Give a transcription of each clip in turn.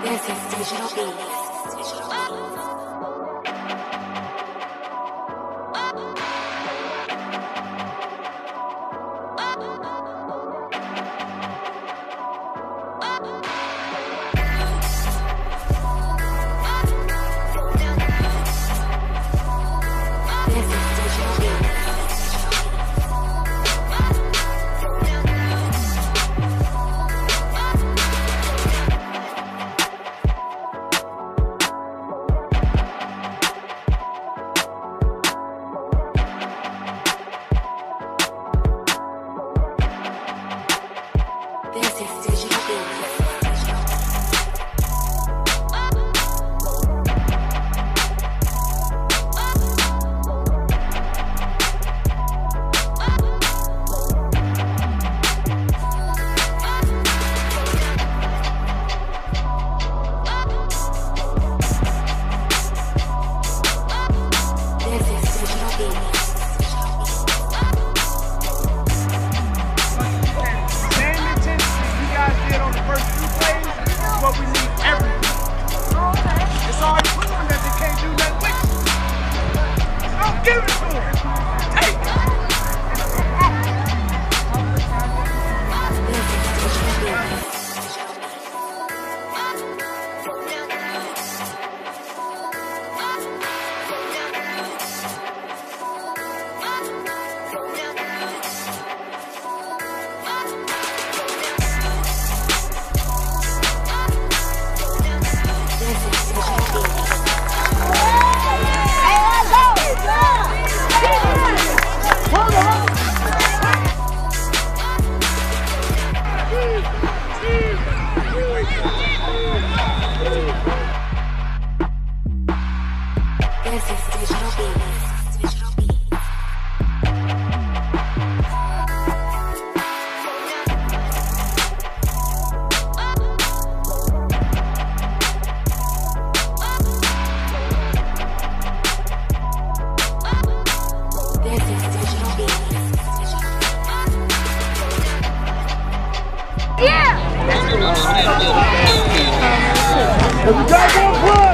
This is Digital Beats. This is Digital Beats. Give it This is Digital Beats. Digital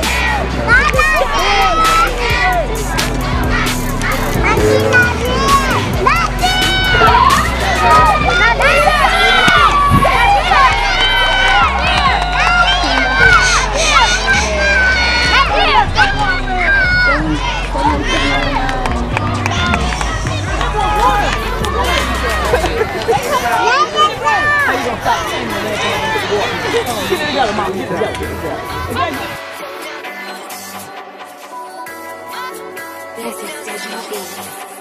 太牛了！太牛了！